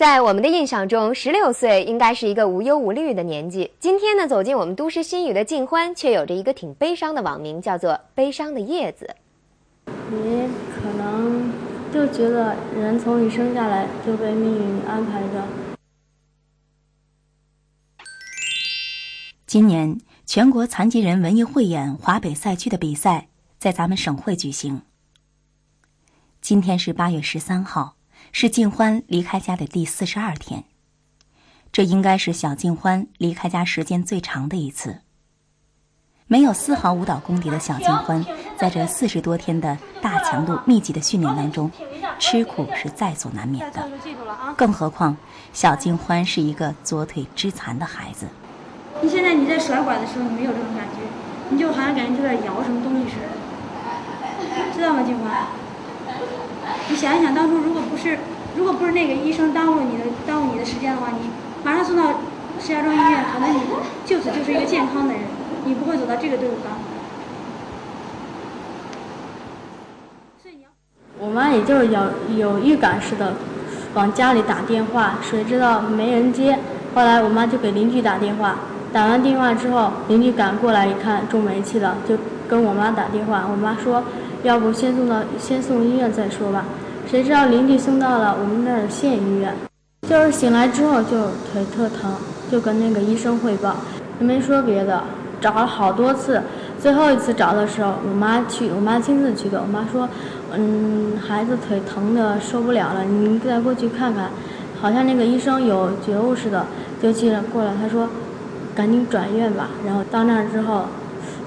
在我们的印象中，十六岁应该是一个无忧无虑的年纪。今天呢，走进我们都市新语的静欢，却有着一个挺悲伤的网名，叫做“悲伤的叶子”。你可能就觉得人从一生下来就被命运安排着。今年全国残疾人文艺汇演华北赛区的比赛在咱们省会举行。今天是八月十三号。是静欢离开家的第四十二天，这应该是小静欢离开家时间最长的一次。没有丝毫舞蹈功底的小静欢，在这四十多天的大强度密集的训练当中，吃苦是在所难免的。更何况，小静欢是一个左腿肢残的孩子。你现在你在甩拐的时候，你没有这种感觉，你就好像感觉就在摇什么东西似的，知道吗，静欢？你想一想，当初如果不是，如果不是那个医生耽误你的耽误你的时间的话，你马上送到石家庄医院，可能你就此就是一个健康的人，你不会走到这个队伍当中。我妈也就是有有预感似的，往家里打电话，谁知道没人接。后来我妈就给邻居打电话，打完电话之后，邻居赶过来一看中煤气了，就跟我妈打电话，我妈说。要不先送到先送医院再说吧。谁知道邻居送到了我们那儿县医院，就是醒来之后就腿特疼，就跟那个医生汇报，也没说别的，找了好多次，最后一次找的时候，我妈去，我妈亲自去的。我妈说，嗯，孩子腿疼的受不了了，你再过去看看。好像那个医生有觉悟似的，就去了过来，他说，赶紧转院吧。然后到那儿之后。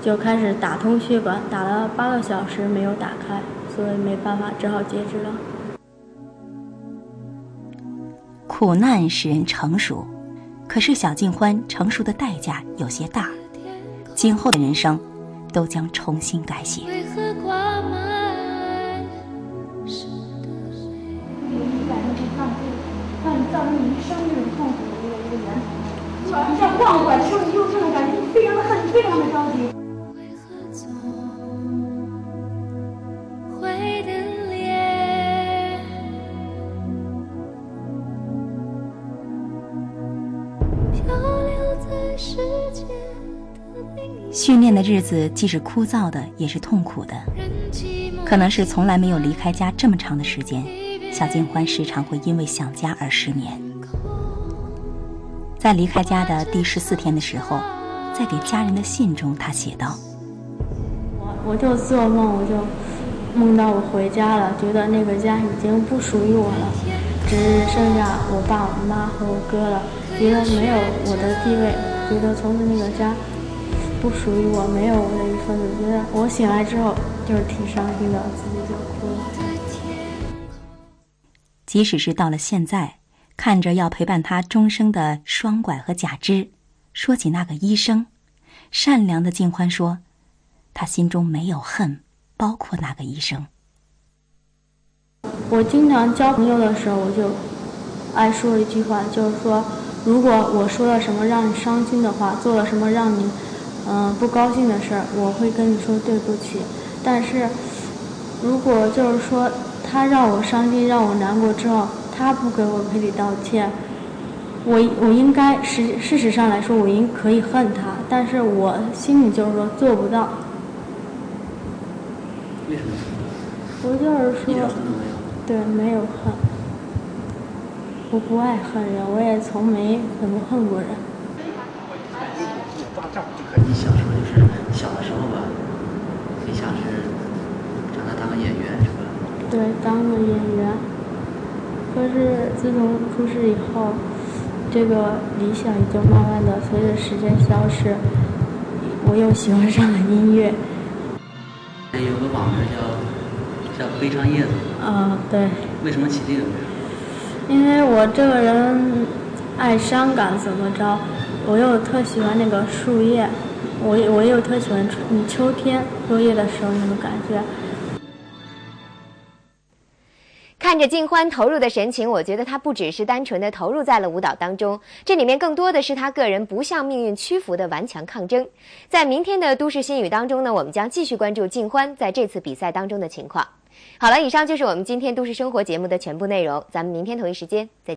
就开始打通血管，打了八个小时没有打开，所以没办法，只好截肢了。苦难使人成熟，可是小静欢成熟的代价有些大，今后的人生都将重新改写。有一感受去犯罪，让你造成你一生这种痛苦的一个一个源头。你在晃拐的时候，你有这种感觉，你非常的恨，非常的着急。训练的日子既是枯燥的，也是痛苦的。可能是从来没有离开家这么长的时间，小金欢时常会因为想家而失眠。在离开家的第十四天的时候，在给家人的信中，他写道：“我我就做梦，我就梦到我回家了，觉得那个家已经不属于我了，只剩下我爸、我妈和我哥了，觉得没有我的地位，觉得从此那个家。”不属于我，没有我的一份子。觉得我醒来之后就是挺伤心的，自己就哭了。即使是到了现在，看着要陪伴他终生的双拐和假肢，说起那个医生，善良的静欢说，他心中没有恨，包括那个医生。我经常交朋友的时候，我就爱说一句话，就是说，如果我说了什么让你伤心的话，做了什么让你。嗯，不高兴的事儿，我会跟你说对不起。但是，如果就是说他让我伤心、让我难过之后，他不给我赔礼道歉，我我应该实事实上来说，我应可以恨他，但是我心里就是说做不到。为什么？我就是说，对，没有恨。我不爱恨人，我也从没怎么恨过人。你小时候就是小的时候吧，你想是长大当个演员是吧？对，当个演员。可是自从出事以后，这个理想已经慢慢的随着时间消失。我又喜欢上了音乐。有个网名叫叫悲伤叶子。啊，对。为什么起这个名？因为我这个人爱伤感，怎么着？我又特喜欢那个树叶，我我又特喜欢春秋天落叶的时候那种感觉。看着静欢投入的神情，我觉得他不只是单纯的投入在了舞蹈当中，这里面更多的是他个人不向命运屈服的顽强抗争。在明天的都市心语当中呢，我们将继续关注静欢在这次比赛当中的情况。好了，以上就是我们今天都市生活节目的全部内容，咱们明天同一时间再。